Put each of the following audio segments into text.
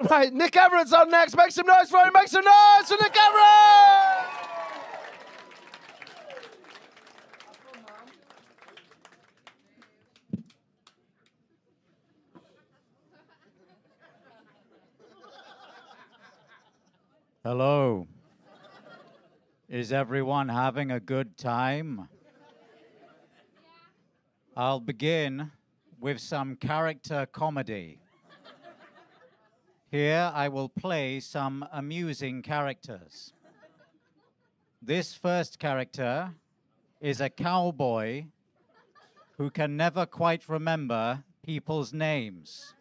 Right, Nick Everitt's on next. Make some noise for him. Make some noise for Nick Everitt! Hello. Is everyone having a good time? I'll begin with some character comedy. Here I will play some amusing characters. This first character is a cowboy who can never quite remember people's names.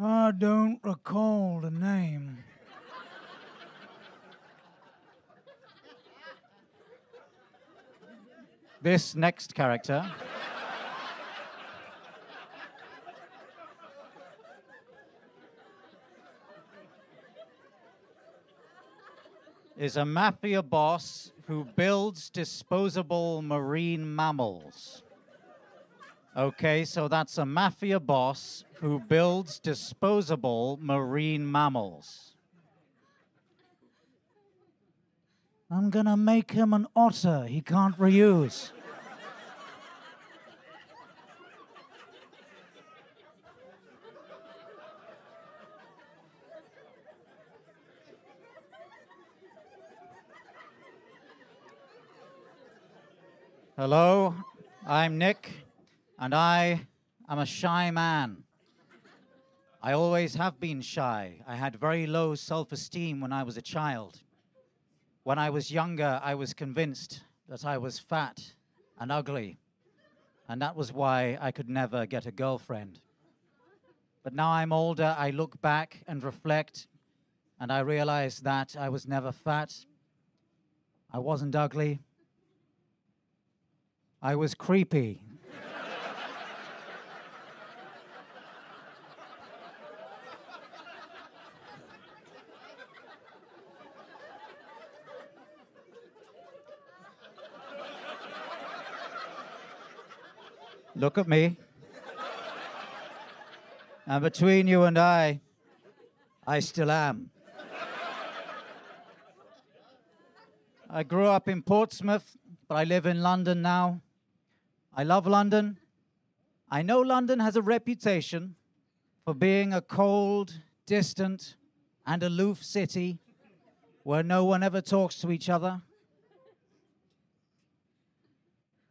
I don't recall the name. This next character is a mafia boss who builds disposable marine mammals. Okay, so that's a mafia boss who builds disposable marine mammals. I'm gonna make him an otter he can't reuse. Hello, I'm Nick, and I am a shy man. I always have been shy. I had very low self esteem when I was a child. When I was younger, I was convinced that I was fat and ugly, and that was why I could never get a girlfriend. But now I'm older, I look back and reflect, and I realize that I was never fat, I wasn't ugly, I was creepy. Look at me. And between you and I, I still am. I grew up in Portsmouth, but I live in London now. I love London. I know London has a reputation for being a cold, distant, and aloof city where no one ever talks to each other.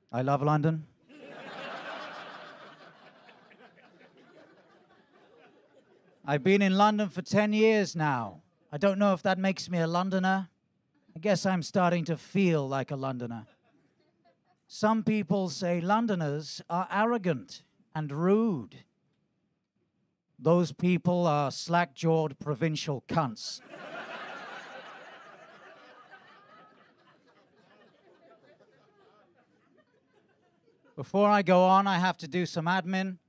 I love London. I've been in London for 10 years now. I don't know if that makes me a Londoner. I guess I'm starting to feel like a Londoner. Some people say Londoners are arrogant and rude. Those people are slack jawed provincial cunts. Before I go on, I have to do some admin.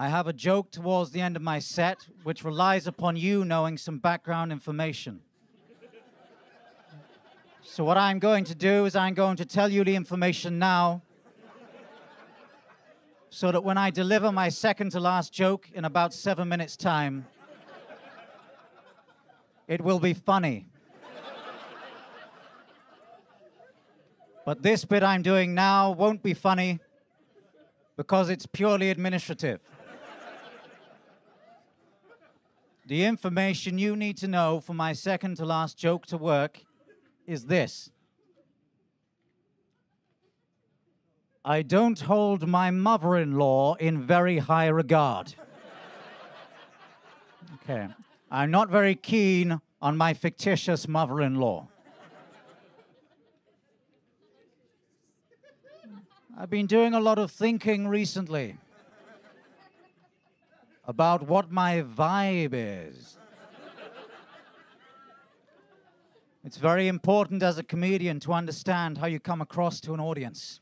I have a joke towards the end of my set, which relies upon you knowing some background information. So, what I'm going to do is I'm going to tell you the information now so that when I deliver my second to last joke in about seven minutes' time, it will be funny. But this bit I'm doing now won't be funny because it's purely administrative. The information you need to know for my second to last joke to work is this. I don't hold my mother in law in very high regard. Okay. I'm not very keen on my fictitious mother in law. I've been doing a lot of thinking recently about what my vibe is. It's very important as a comedian to understand how you come across to an audience.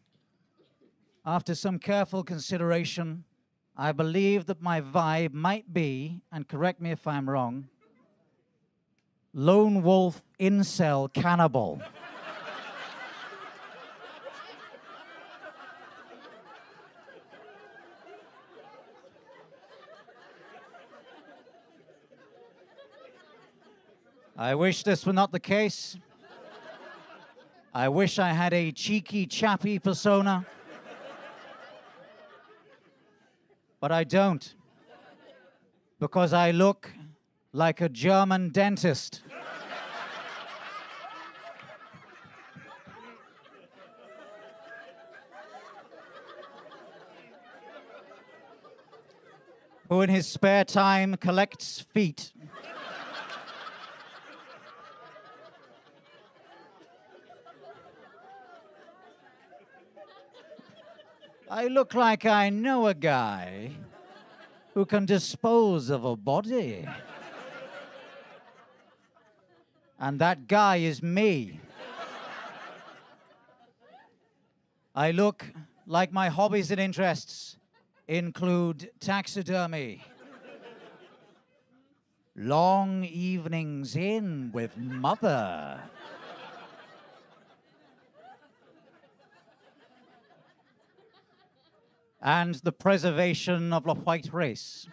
After some careful consideration, I believe that my vibe might be, and correct me if I'm wrong, lone wolf incel cannibal. I wish this were not the case. I wish I had a cheeky, chappy persona. But I don't. Because I look like a German dentist. Who in his spare time collects feet. I look like I know a guy who can dispose of a body. And that guy is me. I look like my hobbies and interests include taxidermy, long evenings in with mother. And the preservation of the white race.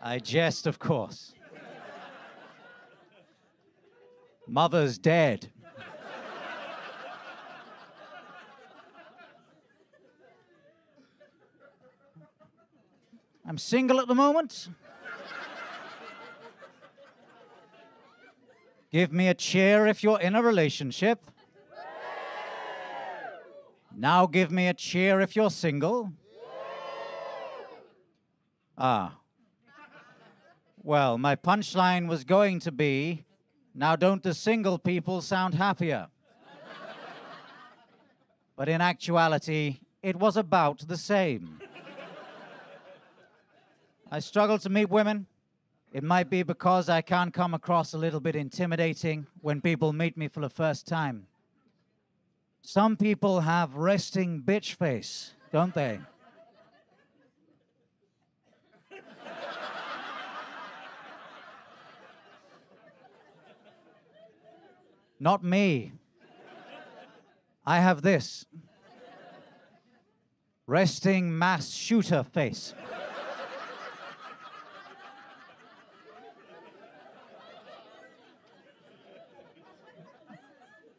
I jest, of course. Mother's dead. I'm single at the moment. Give me a cheer if you're in a relationship. Now give me a cheer if you're single. Ah. Well, my punchline was going to be now don't the single people sound happier? but in actuality, it was about the same. I struggle to meet women. It might be because I can come across a little bit intimidating when people meet me for the first time. Some people have resting bitch face, don't they? Not me. I have this resting mass shooter face.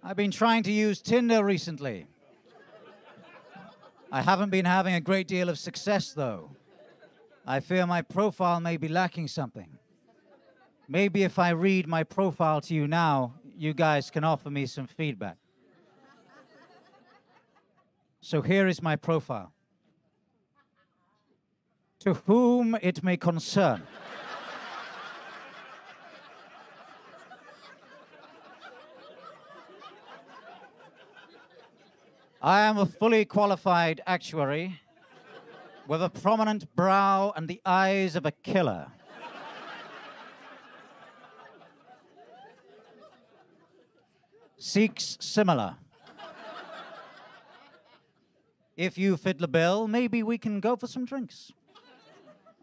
I've been trying to use Tinder recently. I haven't been having a great deal of success, though. I fear my profile may be lacking something. Maybe if I read my profile to you now, you guys can offer me some feedback. So here is my profile. To whom it may concern. I am a fully qualified actuary with a prominent brow and the eyes of a killer. Seeks similar. If you fit the bill, maybe we can go for some drinks.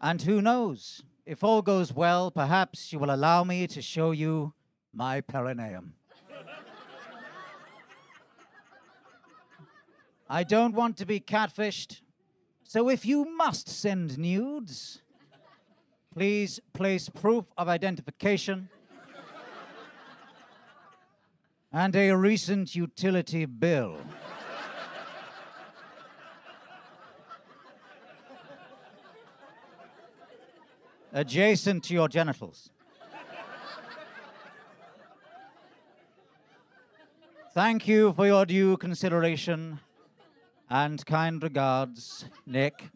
And who knows, if all goes well, perhaps you will allow me to show you my perineum. I don't want to be catfished. So if you must send nudes, please place proof of identification and a recent utility bill. adjacent to your genitals. Thank you for your due consideration and kind regards, Nick.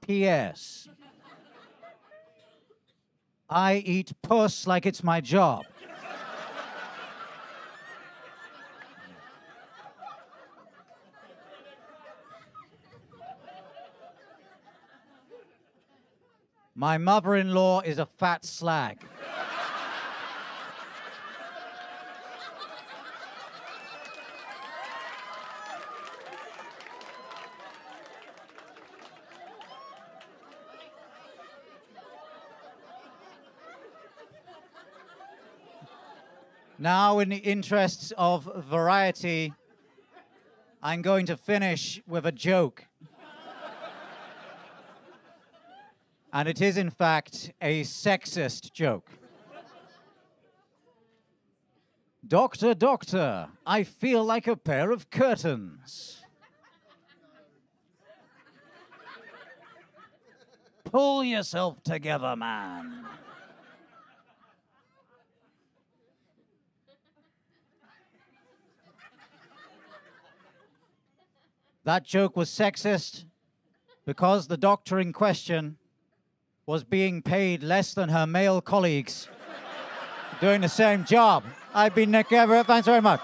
P.S. I eat puss like it's my job. My mother in law is a fat slag. Now, in the interests of variety, I'm going to finish with a joke. and it is, in fact, a sexist joke. Doctor, doctor, I feel like a pair of curtains. Pull yourself together, man. That joke was sexist because the doctor in question was being paid less than her male colleagues doing the same job. I've been Nick Everitt. Thanks very much.